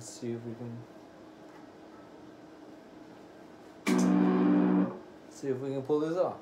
Let's see if we can. See if we can pull this off.